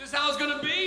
Is this how it's gonna be?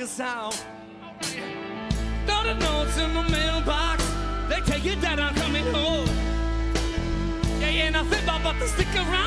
take us out. Throw the notes in the mailbox. They tell it that I'm coming home. Yeah, yeah, and I think I'm but to stick around.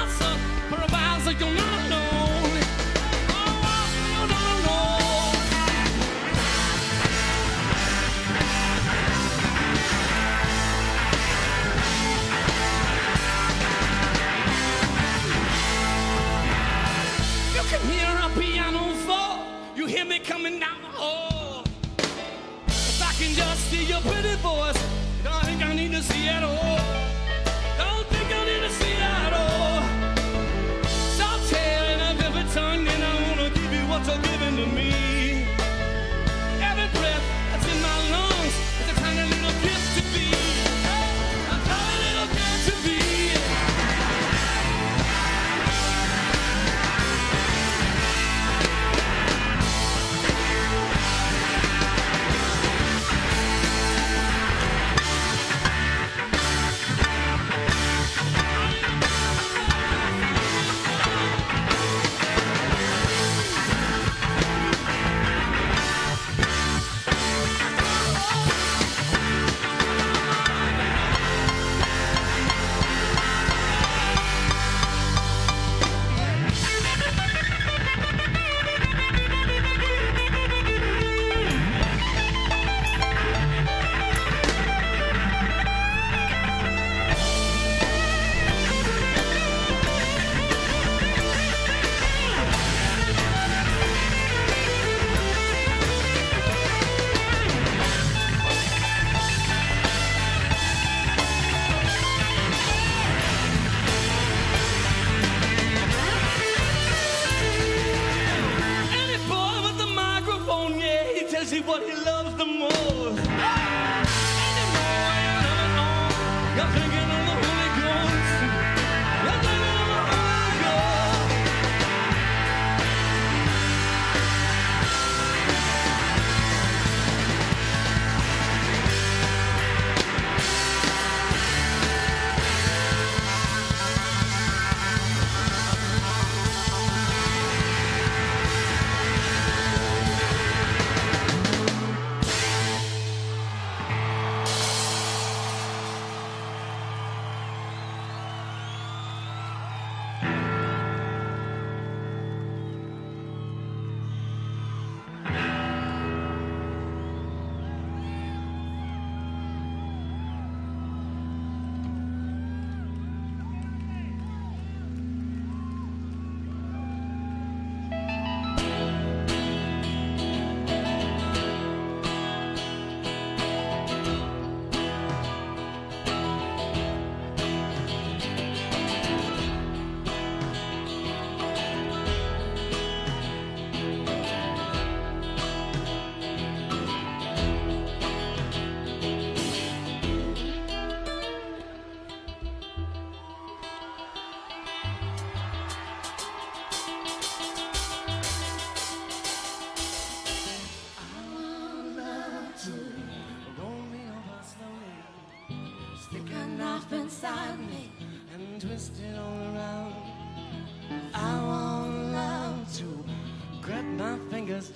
anybody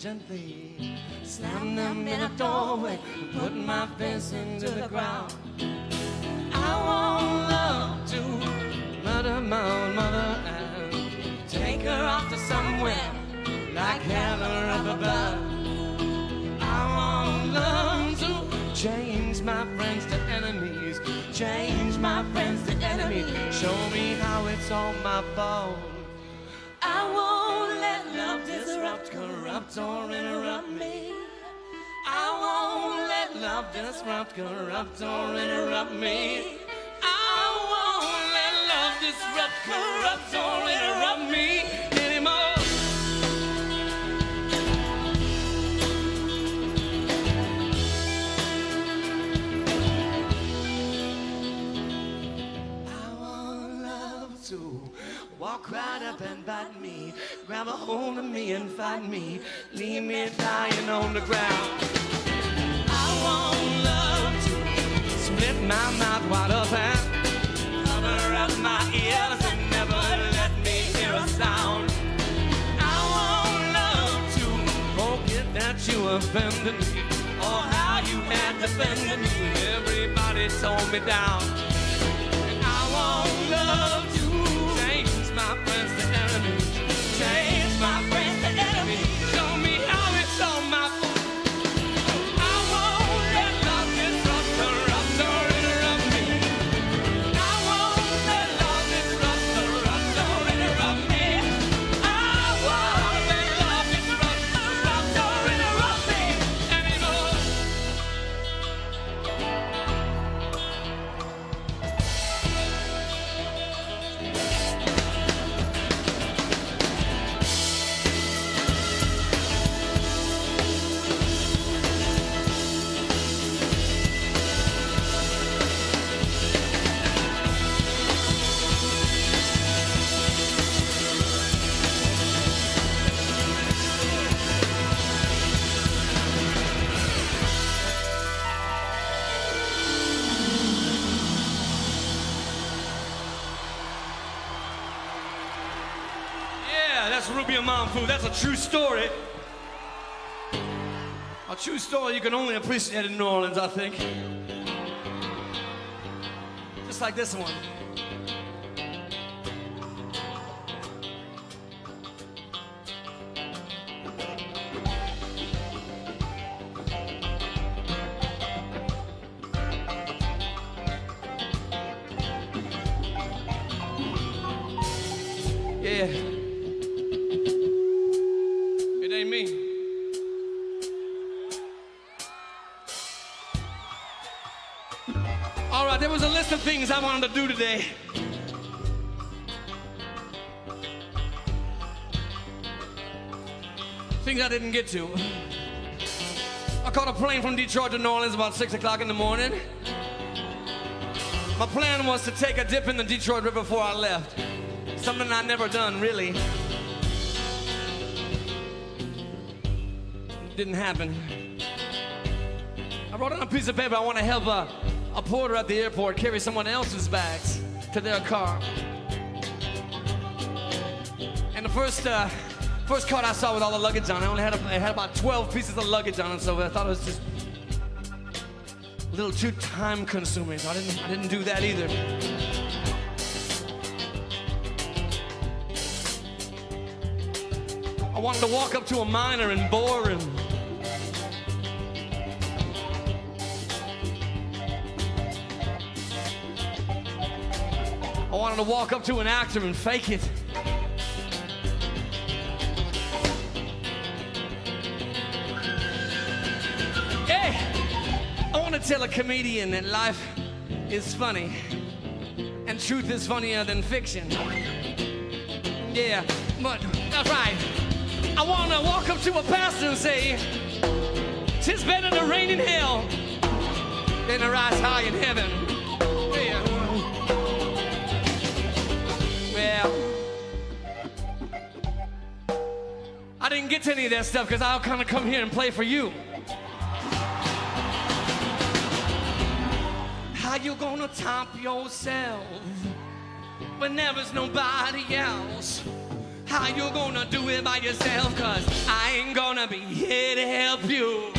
gently disrupt, corrupt, or interrupt me. I won't let love disrupt, corrupt, or interrupt me anymore. I want love to walk right up and bite me, grab a hold of me and fight me, leave me dying on the ground. Lift my mouth wide open, cover up my ears and never let me hear a sound. I won't love to forget that you offended me or how you had defended me. Everybody told me down, and I won't love. you can only appreciate in New Orleans, I think. Just like this one. couldn't get to. I caught a plane from Detroit to New Orleans about 6 o'clock in the morning. My plan was to take a dip in the Detroit River before I left. Something I'd never done, really. Didn't happen. I wrote on a piece of paper I want to help a, a porter at the airport carry someone else's bags to their car. And the first uh, first cart I saw with all the luggage on, I only had a, it had about 12 pieces of luggage on it, so I thought it was just a little too time consuming. So I didn't I didn't do that either. I wanted to walk up to a miner and bore him. I wanted to walk up to an actor and fake it. Tell a comedian that life is funny and truth is funnier than fiction. Yeah, but that's right. I want to walk up to a pastor and say, Tis better to reign in hell than to rise high in heaven. Yeah. Well, I didn't get to any of that stuff because I'll kind of come here and play for you. How you gonna top yourself when there is nobody else? How you gonna do it by yourself? Cause I ain't gonna be here to help you.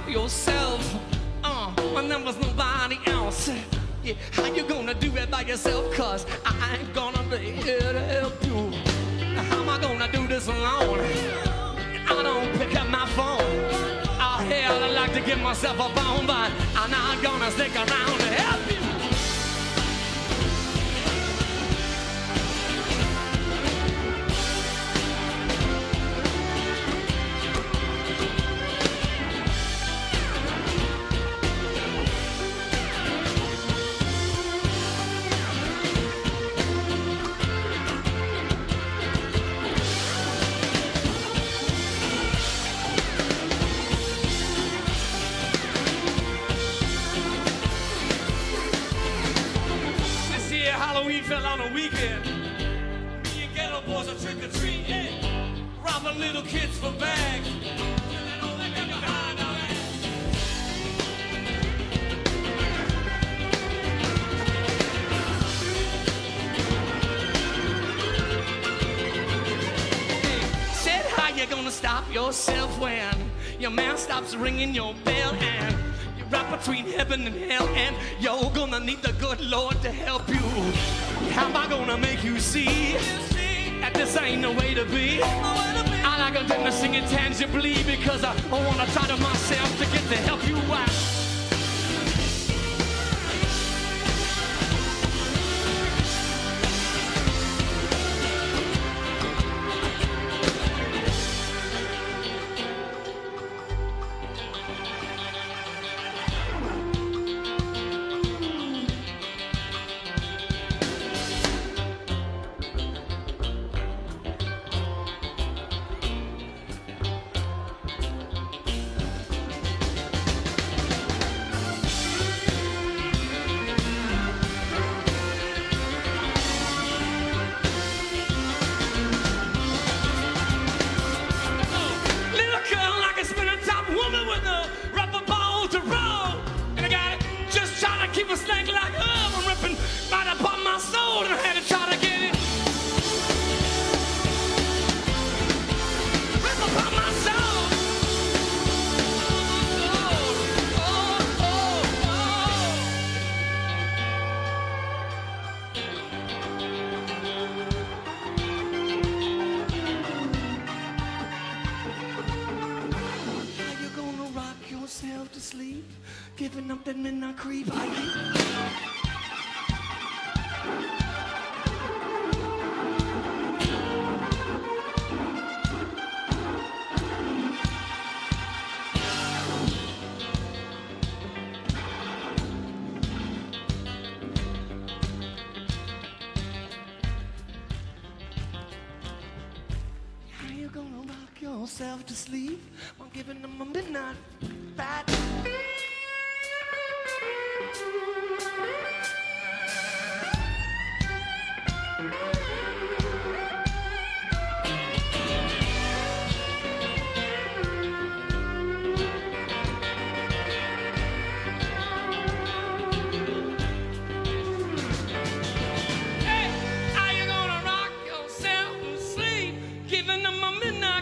Gonna yourself uh, when there was nobody else. Yeah, how you gonna do it by yourself? Cause I ain't gonna be here to help you. How am I gonna do this alone? I don't pick up my phone. Oh hell, I like to give myself a bone, but I'm not gonna stick around robbing little kids for bags. You gonna stop yourself when your man stops ringing your bell and you're right between heaven and hell and you're gonna need the good Lord to help you. How am I gonna make you see that this ain't the way to be? I like a to sing it tangibly because I, I wanna try to myself to get the help you out.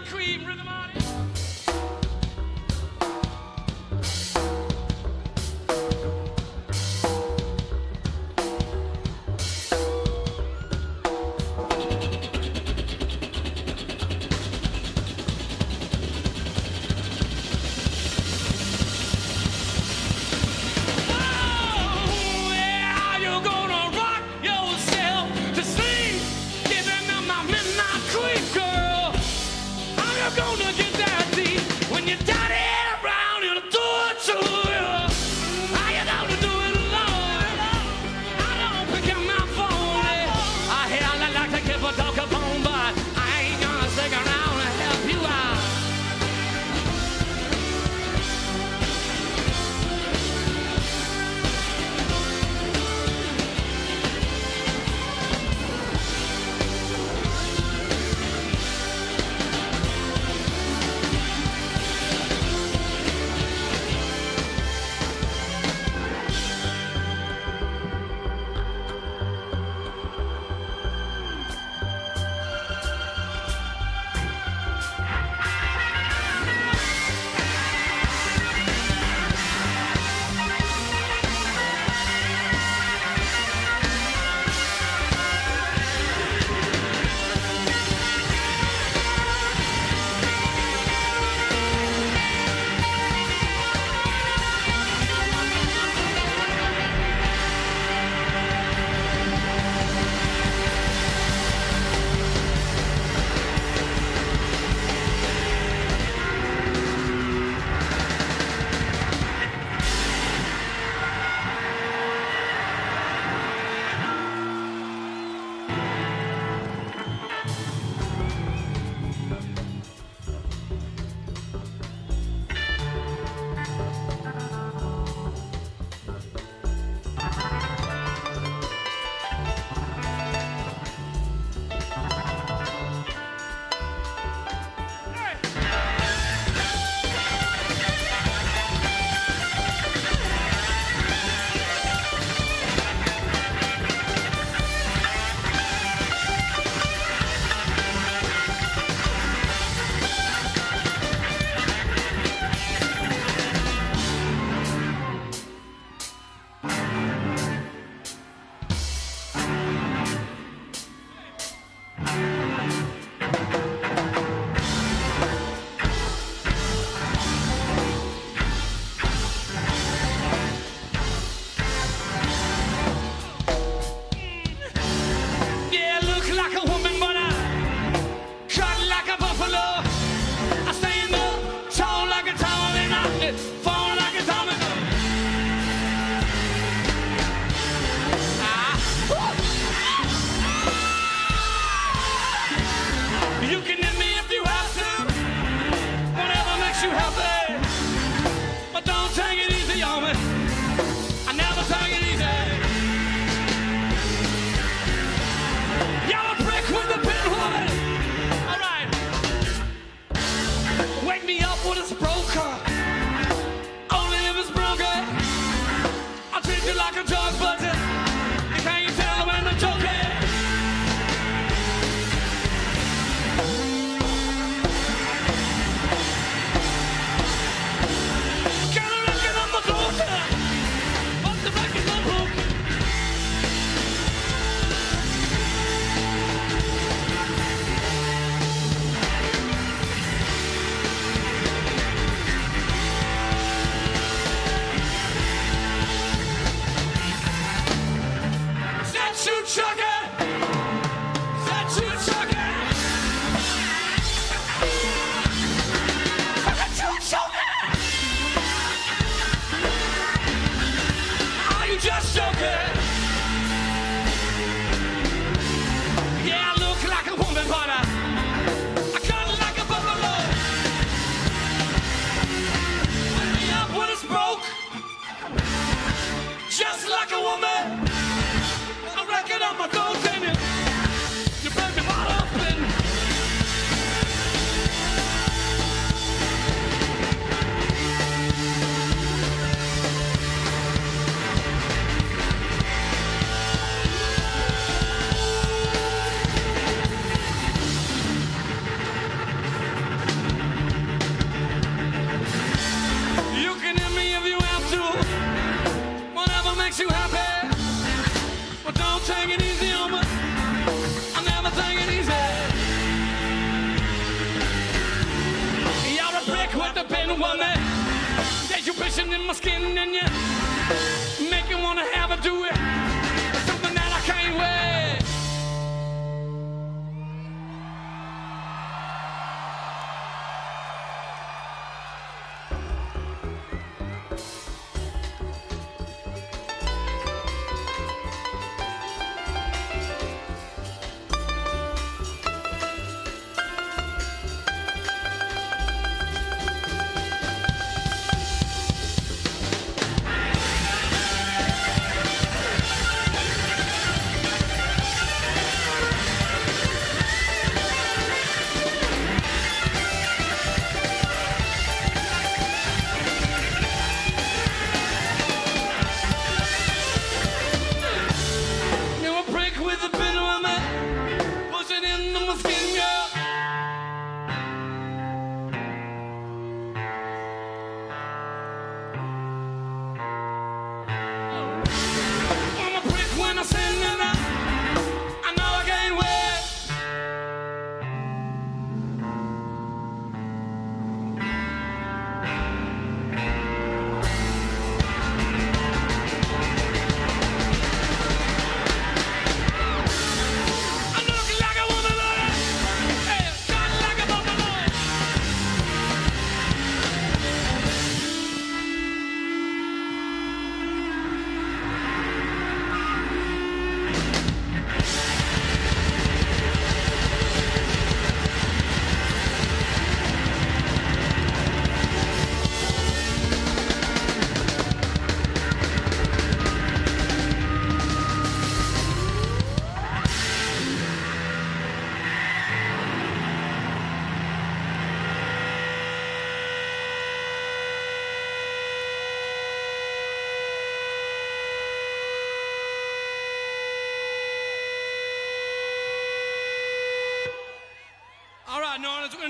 Creep, rhythm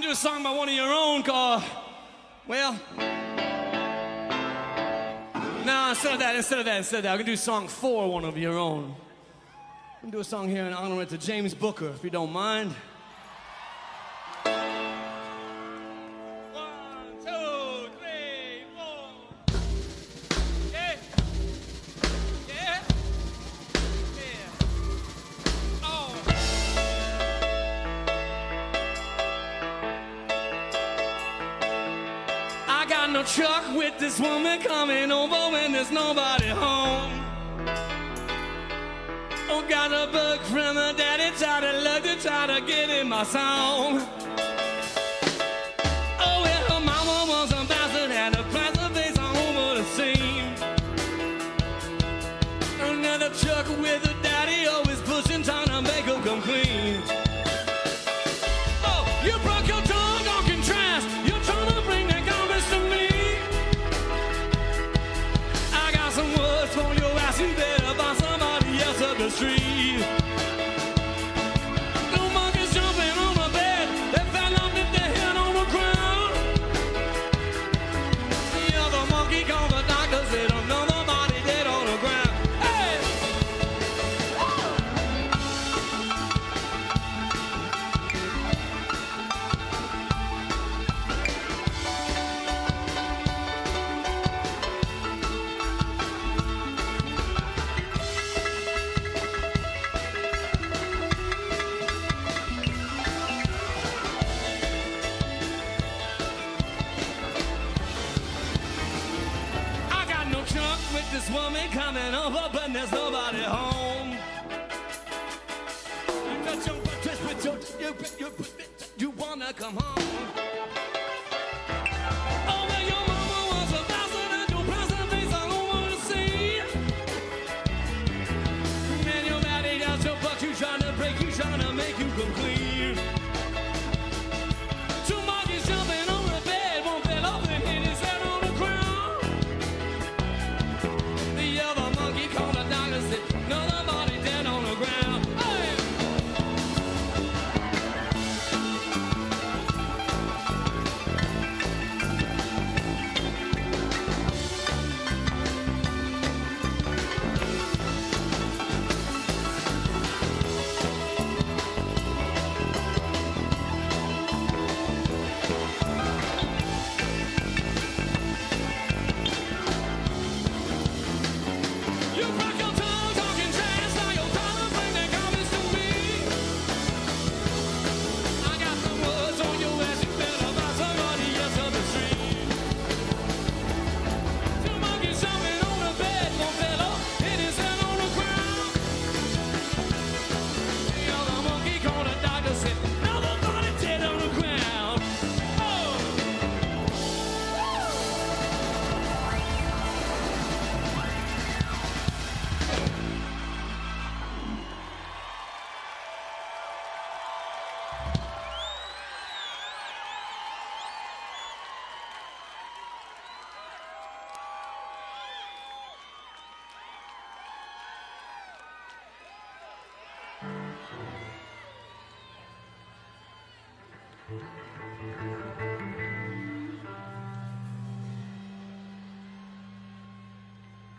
do a song by one of your own called, well, no, instead of that, instead of that, instead of that, I'm gonna do song four, one of your own. I'm gonna do a song here in honor to James Booker, if you don't mind. gotta give him my song.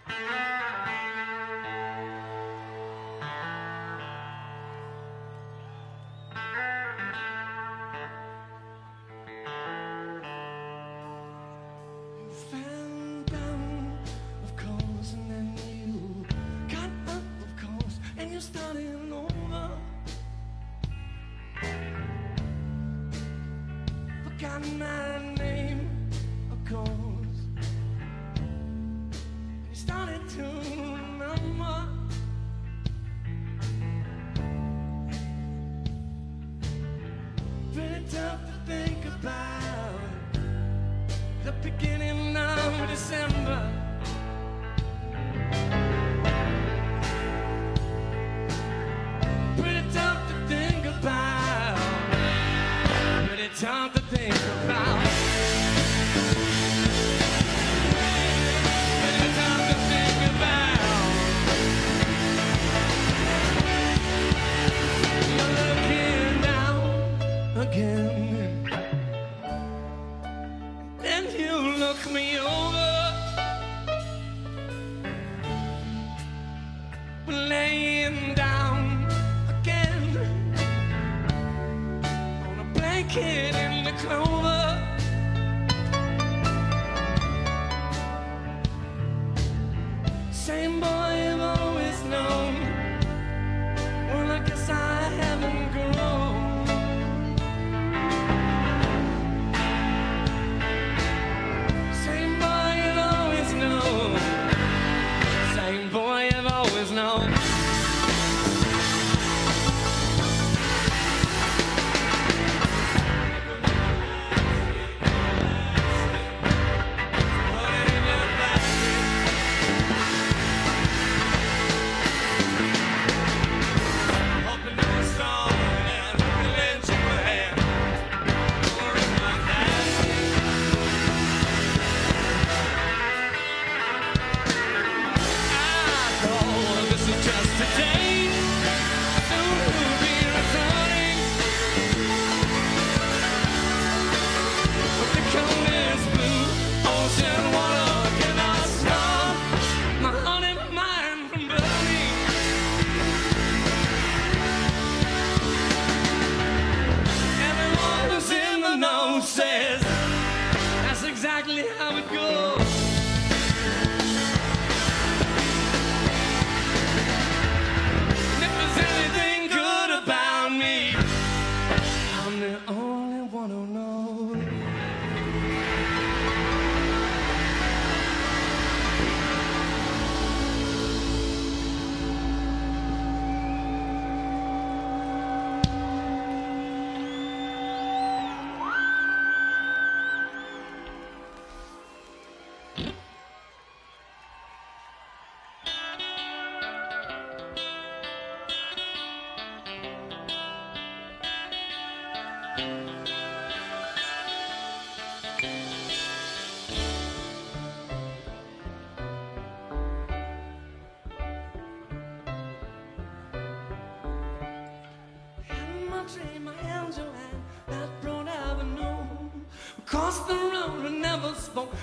Thank you. my.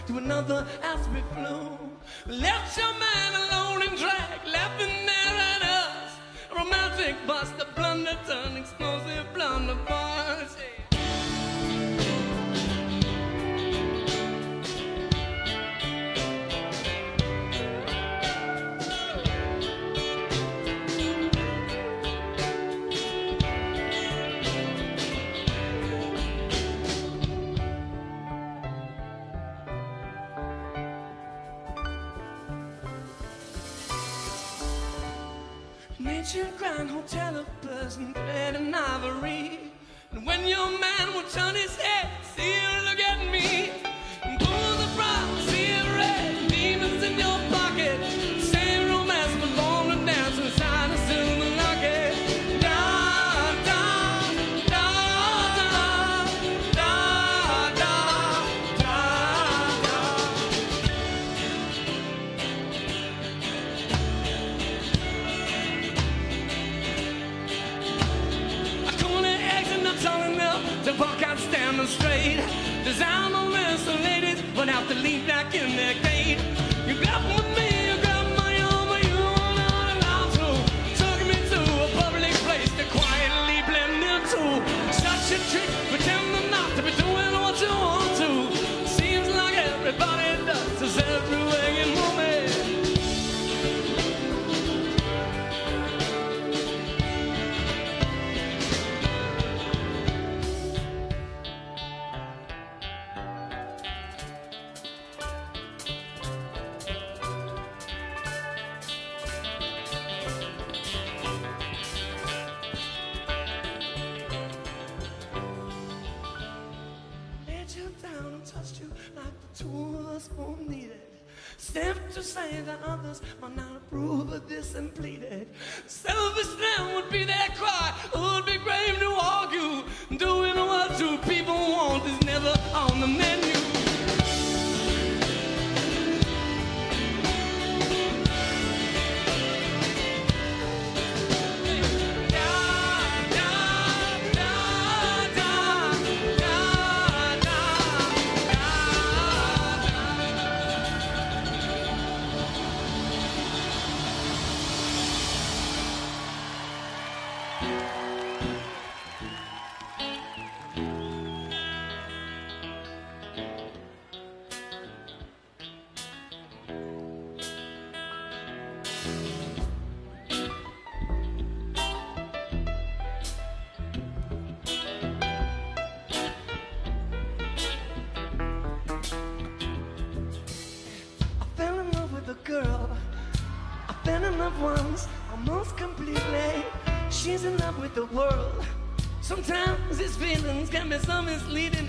to another as we flew. Calvary. The world. Sometimes these feelings can be so misleading.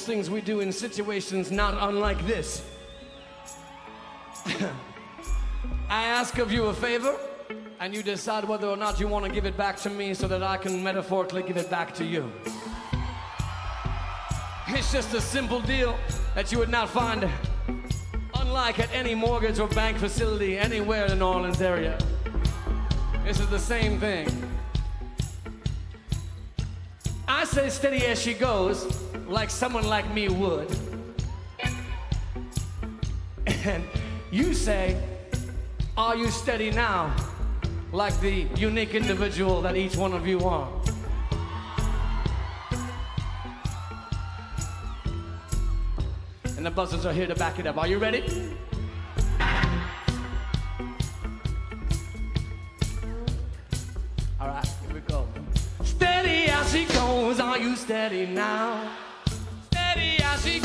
Those things we do in situations not unlike this. I ask of you a favor, and you decide whether or not you want to give it back to me so that I can metaphorically give it back to you. It's just a simple deal that you would not find unlike at any mortgage or bank facility anywhere in the New Orleans area. This is the same thing. I say steady as she goes, like someone like me would. And you say, Are you steady now? Like the unique individual that each one of you are. And the Buzzards are here to back it up. Are you ready? All right, here we go. Steady as she goes, are you steady now? As she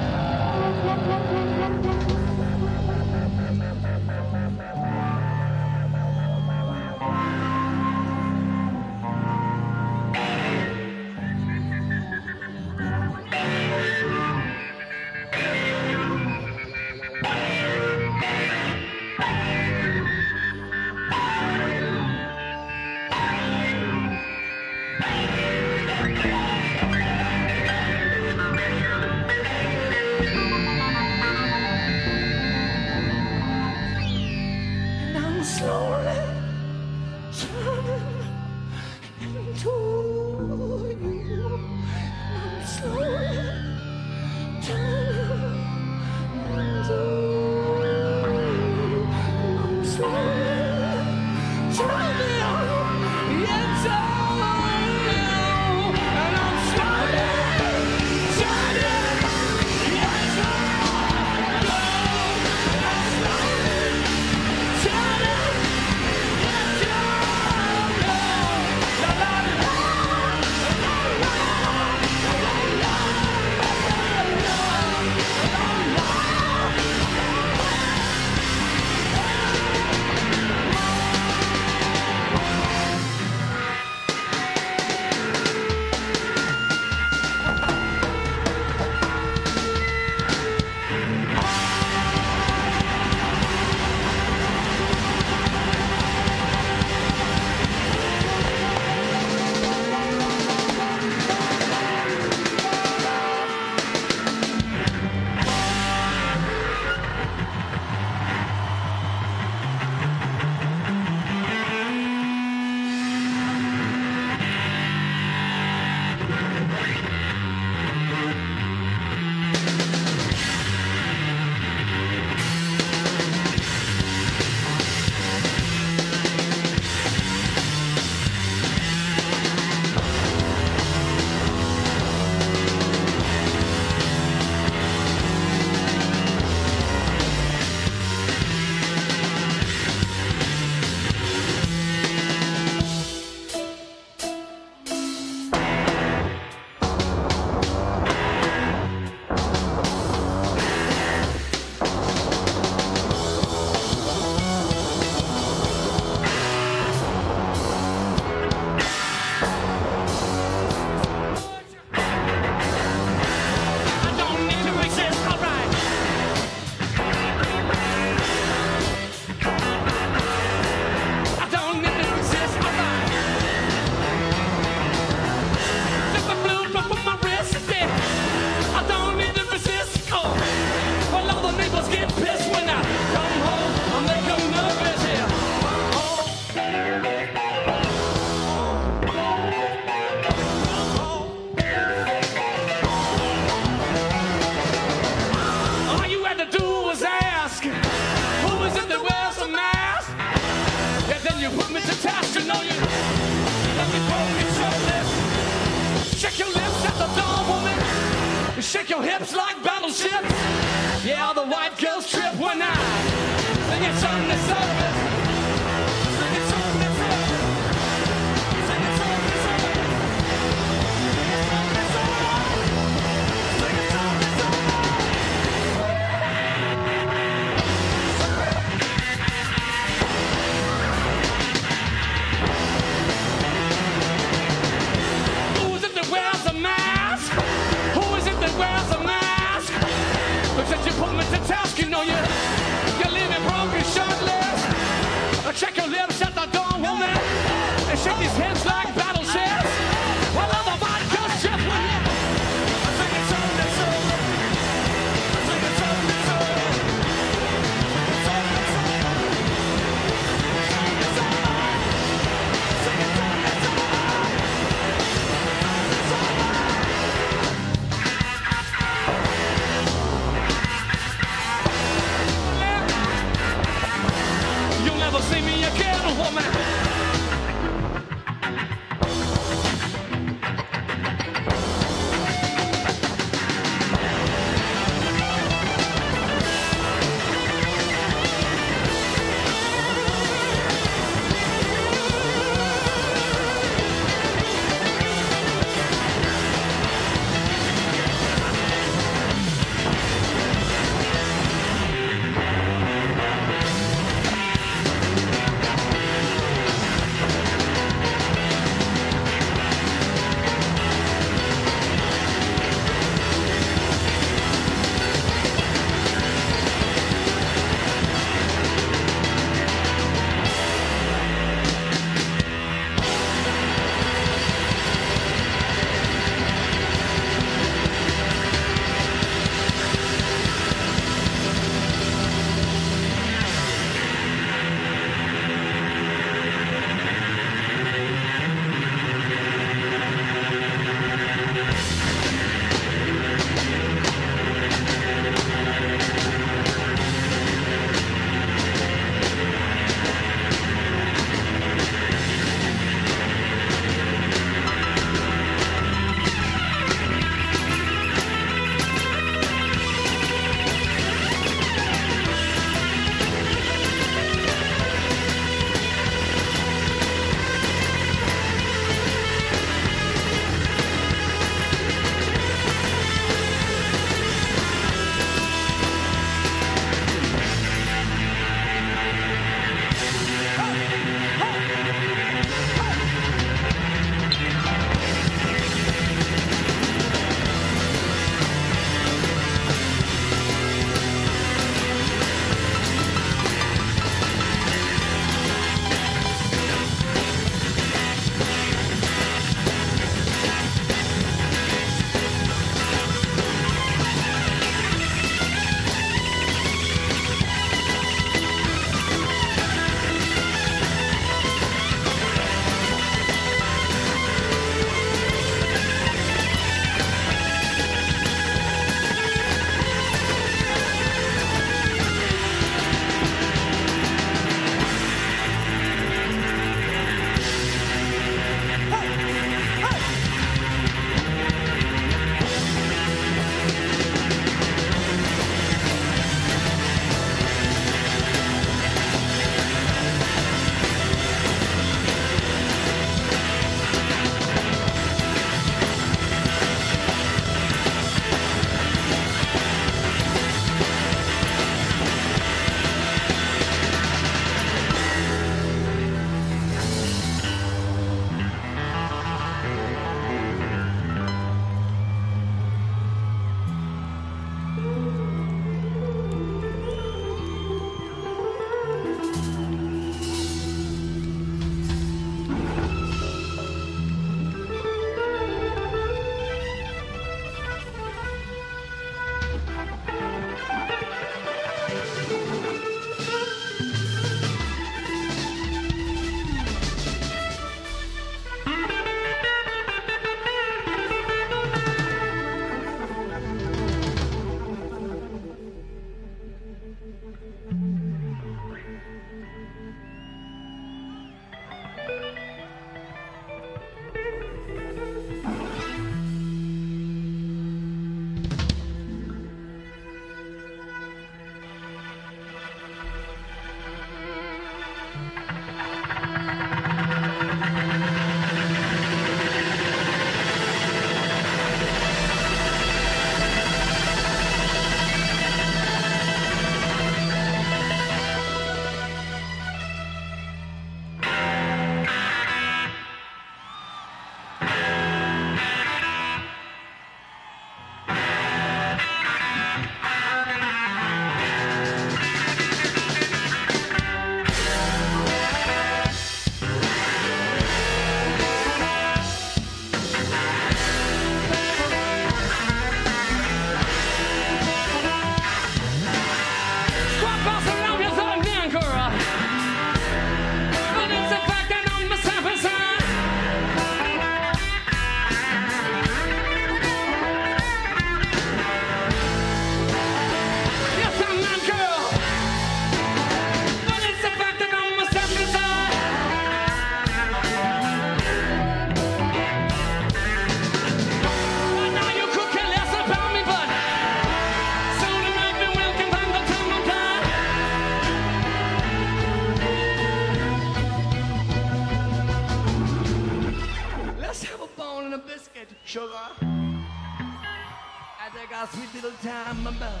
our sweet little time about.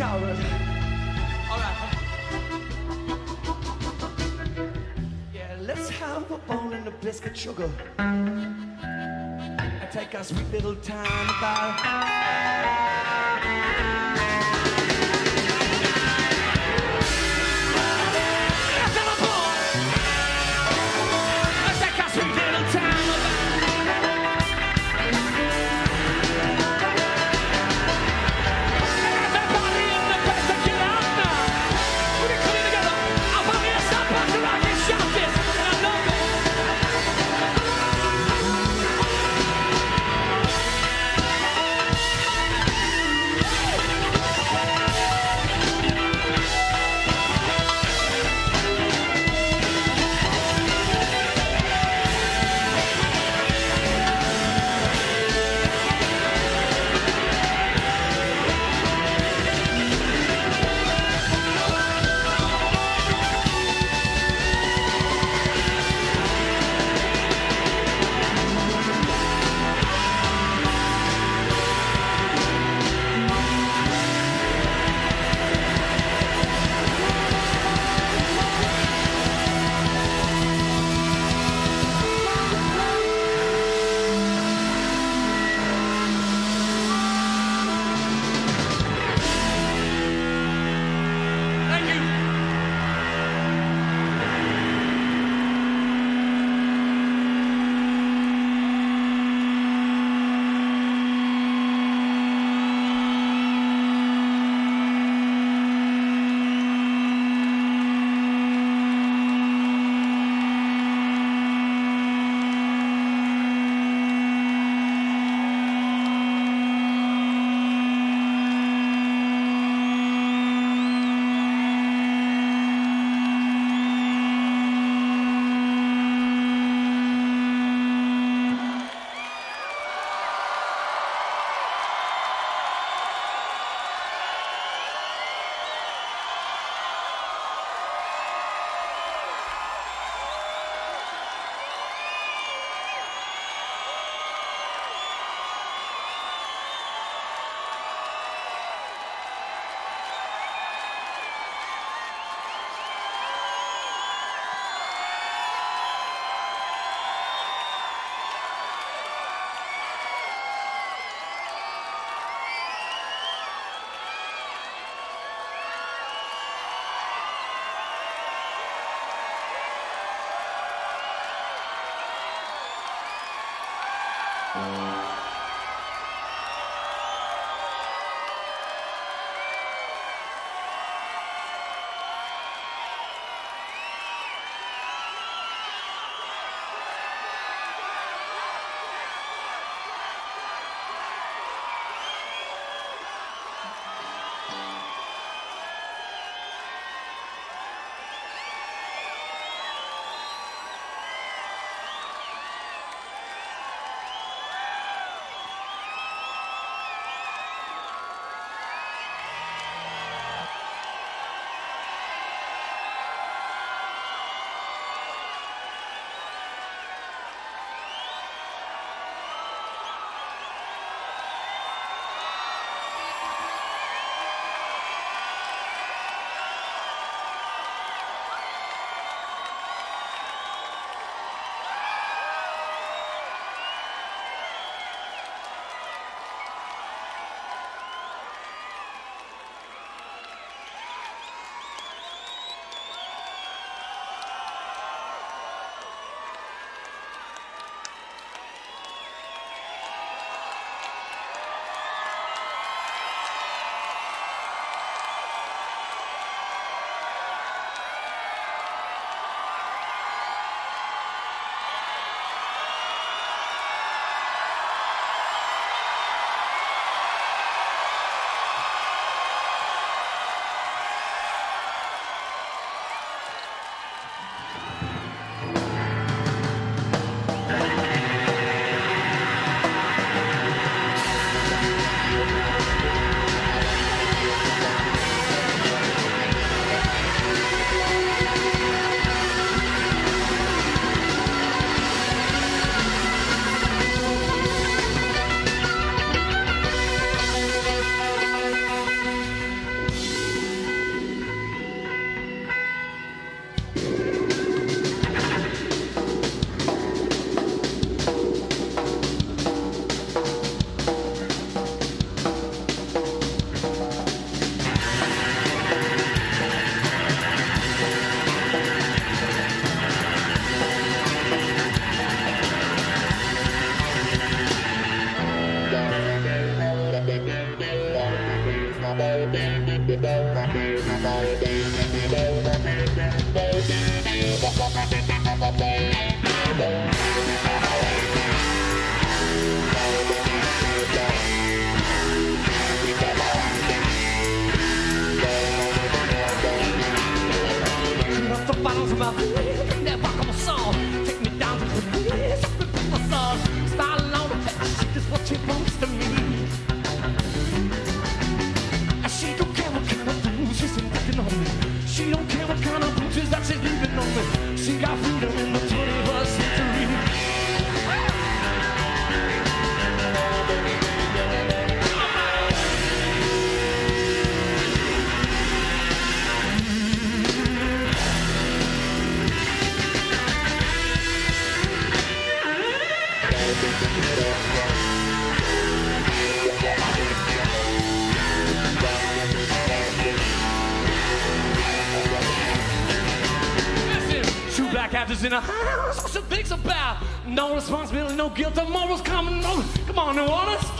shower. All right. Yeah, let's have a bowl and a biscuit sugar. And take our sweet little time about. she Guilt of morals, common. Come on, now, honest.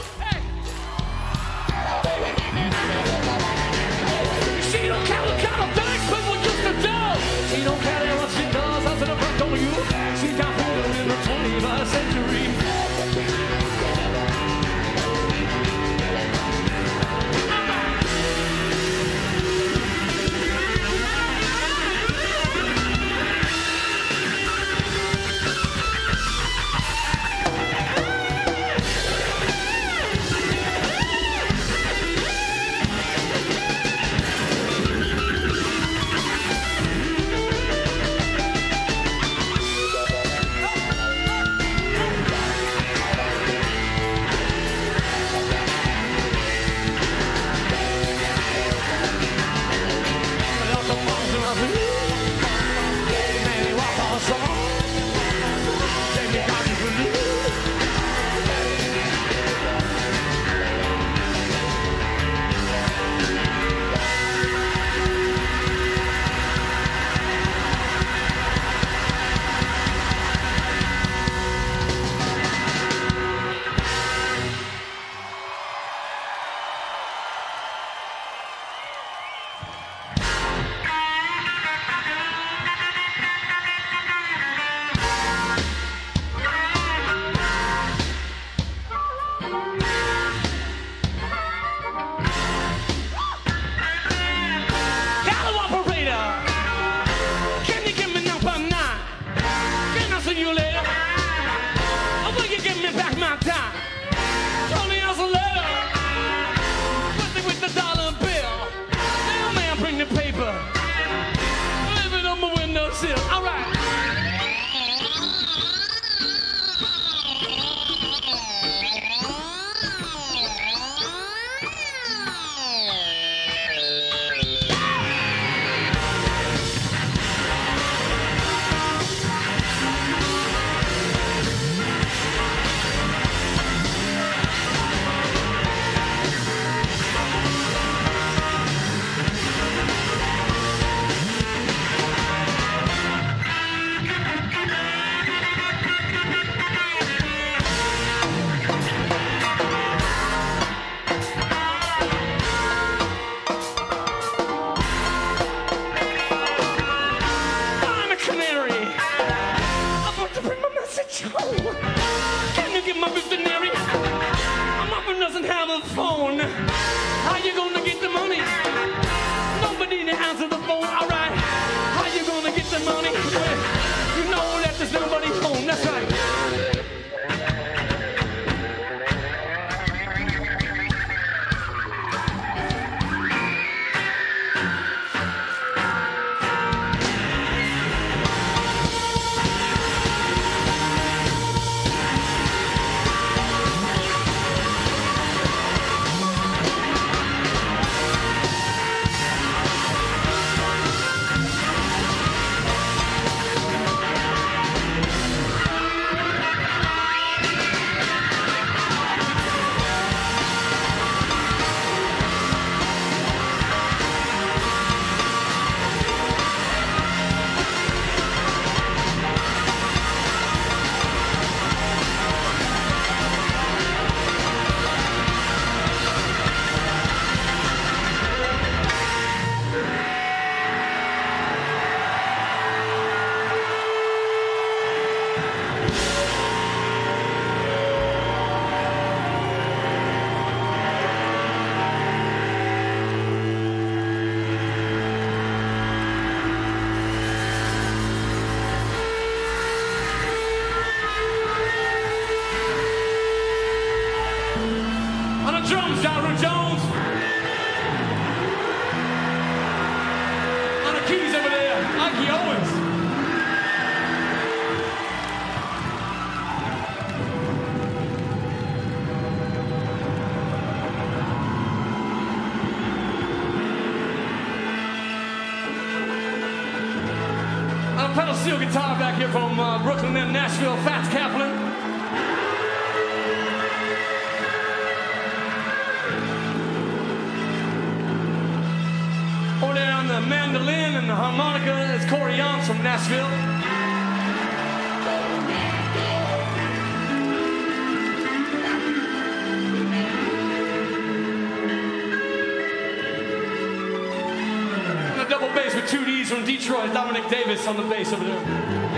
Brooklyn and Nashville, Fats Kaplan. Over there on the mandolin and the harmonica is Cory Younts from Nashville. double bass with two D's from Detroit, Dominic Davis on the bass over there.